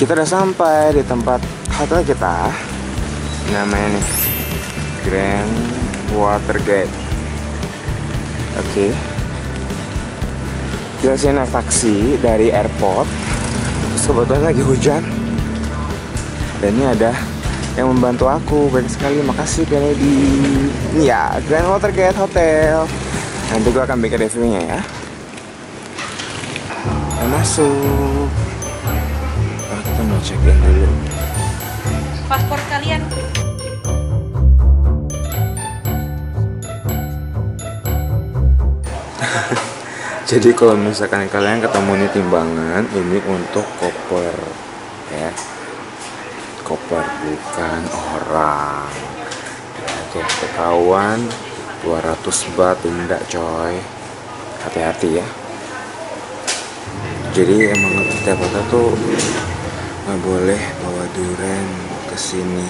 kita udah sampai di tempat hotel kita. Namanya nih Grand Watergate. Oke. Kita sini naik taksi dari airport. Kebetulan lagi hujan. Dan ini ada yang membantu aku baik sekali. Makasih Kennedy ya Grand Watergate Hotel. Nanti gue akan bikin reviewnya ya. Masuk mau check in dulu Paspor kalian. Jadi kalau misalkan kalian ketemu nih timbangan ini untuk koper ya. Koper bukan orang. Oke, ketahuan 200 baht denda coy. Hati-hati ya. Jadi emang setiap kota tuh nggak boleh bawa duren ke sini.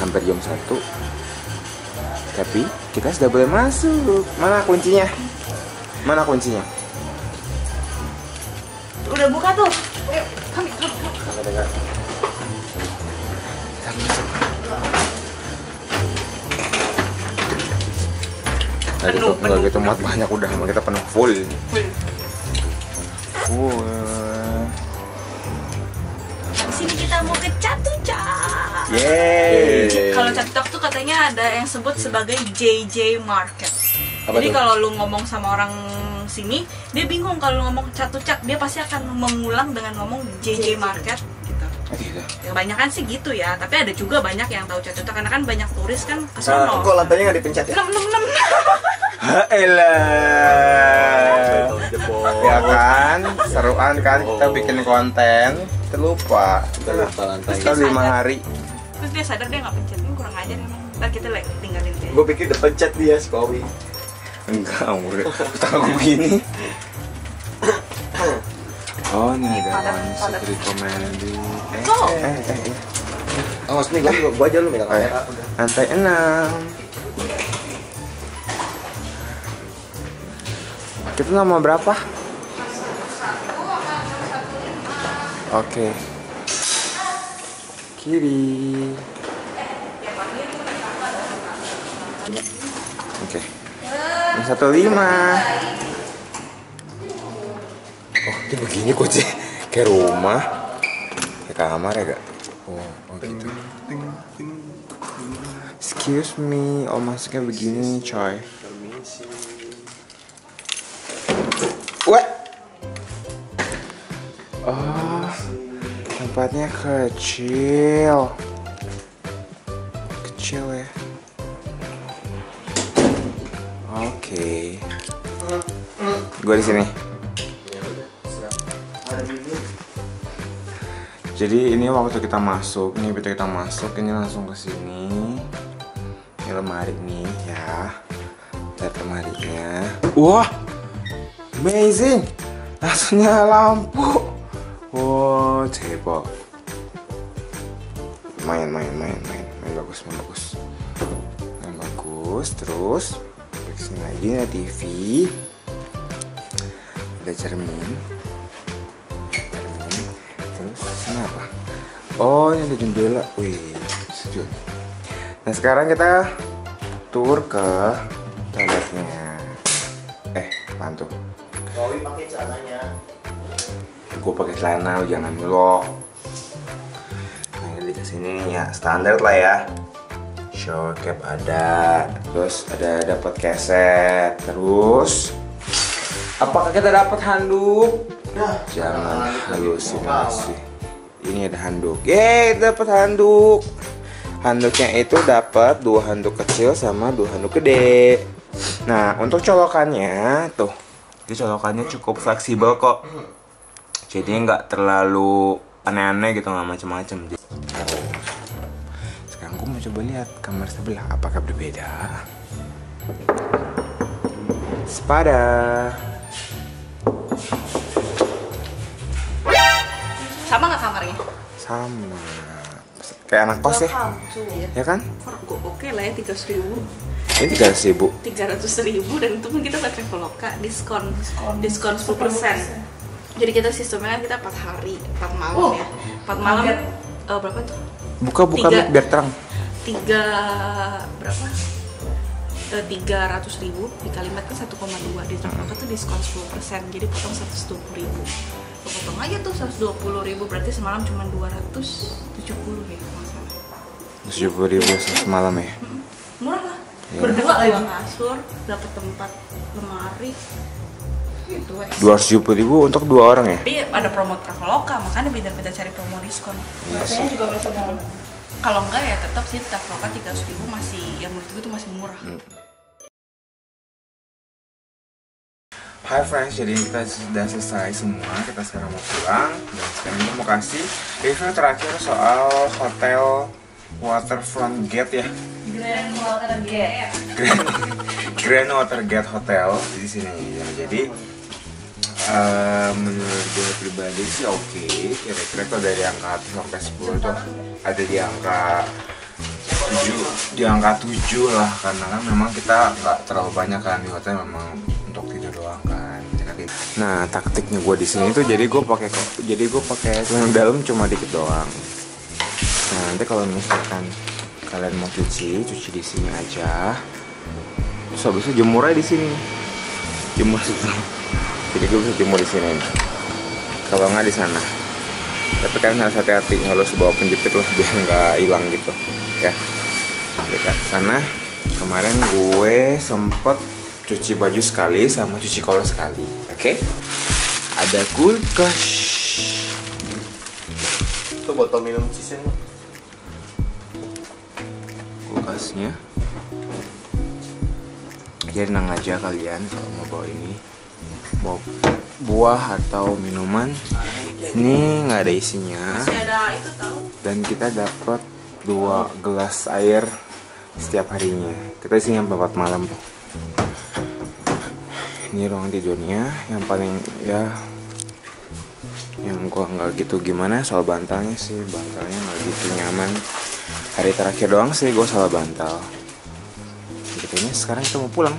Hampir jam 1 tapi kita sudah boleh masuk. Mana kuncinya? Mana kuncinya? Udah buka tuh. Ayo, kami, kami, kami. Tadi Penuh, tuh nggak penuh. gitu muat banyak udah sama kita penuh full. Full. Full. Di sini kita mau ke Catucak. Yeay. Kalau Catucak tuh katanya ada yang sebut sebagai JJ Market. Apa Jadi kalau lu ngomong sama orang sini, dia bingung kalau lu ngomong Catucak, dia pasti akan mengulang dengan ngomong JJ Market gitu. Oh, gitu. Kebanyakan sih gitu ya, tapi ada juga banyak yang tahu Catucak karena kan banyak turis kan ke Nah, sono. kok lantainya nggak dipencet ya? Nem nem nem. Haelah. Ya kan, seruan kan kita bikin konten, kita lupa. Lupa lantai. Kita lima hari. Terus dia sadar dia nggak pencet, ini kurang ajar emang. Ntar kita like, tinggalin dia. Gue pikir udah pencet dia si Kowi. Enggak, umur tangan begini. Oh, ini ada Padat, one padat. secret comedy. Eh, Tuh. eh, eh, eh. Awas nih, gue gua aja lu megang Oh, ya. kamera. Lantai enam. Kita nomor berapa? Oke. Kiri. Oke. Yang satu lima. Ini begini kok sih. Kayak rumah. Kayak kamar ya, Kak? Oh, oh gitu. Excuse me, oh masuknya begini coy What? Oh, tempatnya kecil Kecil ya Oke Gue di sini. Jadi ini waktu kita masuk, ini begitu kita masuk, ini langsung ke sini. Ini lemari nih ya. Lihat lemarinya. Wah, amazing. Langsung nyala lampu. Wow, cebok. Main, main, main, main, main bagus, main bagus. Main bagus, terus sini lagi ada TV. Ada. Cermin. Oh, ini ada jendela. Wih, sejuk. Nah, sekarang kita tur ke toiletnya. Eh, apaan tuh? Kowi pakai celananya. gue pakai celana jangan ngelok nah ini di sini ya standar lah ya shower cap ada terus ada dapat keset terus apakah kita dapat handuk jangan halusinasi ini ada handuk. Yeay dapat handuk. Handuknya itu dapat dua handuk kecil sama dua handuk gede. Nah untuk colokannya tuh ini colokannya cukup fleksibel kok. Jadi nggak terlalu aneh-aneh gitu nggak macem-macem. Sekarang gue mau coba lihat kamar sebelah apakah berbeda? Sepada Sama nggak kamarnya? sama. Kayak anak kos ya. To- ya. Kan? Kok oke lah ya tiga ribu. Ini tiga ratus ribu. tiga ratus ribu dan itu pun kita ke Traveloka diskon diskon. 10 persen. Jadi kita sistemnya kan kita empat hari empat malam Oh, ya. Empat malam eh, berapa tuh? Buka buka Tiga. biar terang. tiga berapa? Tiga ratus ribu di kalimat kan 1,2 di Traveloka tuh diskon 10 persen? Jadi potong 120 ribu Lo potong aja tuh 120 ribu berarti semalam cuma 270 ya. Tujuh puluh ribu semalam ya. murah lah Iya. berdua dua kasur dapat tempat lemari gitu wes Dua ratus tujuh puluh ribu untuk dua orang ya. tapi ada promo Traveloka makanya pintar-pintar cari promo diskon Rasanya juga masih dalam. kalau enggak ya tetap sih Traveloka 300 ribu masih yang menurut gue itu masih murah Hai friends, jadi kita sudah selesai semua. Kita sekarang mau pulang dan sekarang kita mau kasih review terakhir soal hotel Waterfront Gate ya. Grand Watergate. Grand, Grand Watergate Hotel di sini ya. Jadi eh, menurut gue pribadi sih oke. Kira-kira tuh dari angka 1 sampai 10 tuh ada di angka 7 di angka 7 lah karena kan memang kita nggak terlalu banyak kan di hotel memang Nah taktiknya gue di sini tuh jadi gue pakai jadi gue pakai yang dalam cuma dikit doang. Nah nanti kalau misalkan kalian mau cuci cuci di sini aja. Terus habis jemur aja di sini. Jemur situ. Jadi gue bisa jemur di sini. Kalau nggak di sana. Tapi kan harus hati-hati harus bawa penjepit lah biar nggak hilang gitu ya. Dekat sana kemarin gue sempet cuci baju sekali sama cuci kolor sekali. Oke? Ada kulkas. Itu botol minum cisen. kulkasnya jadi tenang aja kalian kalau mau bawa ini bawa buah atau minuman ini nggak ada isinya masih ada itu tahu dan kita dapat dua gelas air setiap harinya kita isinya empat malam ini ruang tidurnya. Yang paling ya yang gua nggak gitu gimana soal bantalnya sih. Bantalnya nggak gitu nyaman. Hari terakhir doang sih gue salah bantal. Kayaknya sekarang kita mau pulang.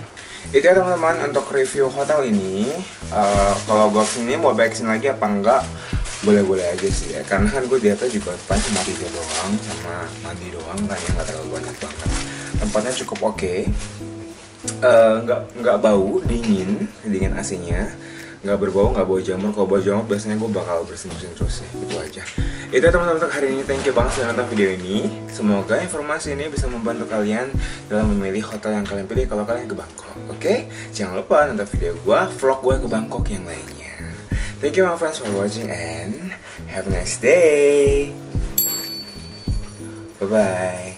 Itu ya teman-teman untuk review hotel ini Eh, kalau gue ke sini mau ke sini lagi apa enggak boleh-boleh aja sih ya. Karena kan gue atas juga pas cuma tidur doang sama mandi doang kan ya nggak terlalu banyak banget. Tempatnya cukup oke. Eh, nggak nggak bau dingin dingin AC-nya. Nggak berbau nggak bau jamur. Kalau bau jamur biasanya gue bakal bersin bersin terus ya itu aja. Itu ya, teman-teman untuk hari ini. Thank you banget sudah nonton video ini. Semoga informasi ini bisa membantu kalian dalam memilih hotel yang kalian pilih. Kalau kalian ke Bangkok oke? Jangan lupa nonton video gue vlog gue ke Bangkok yang lainnya. Thank you my friends for watching and have a nice day. Bye bye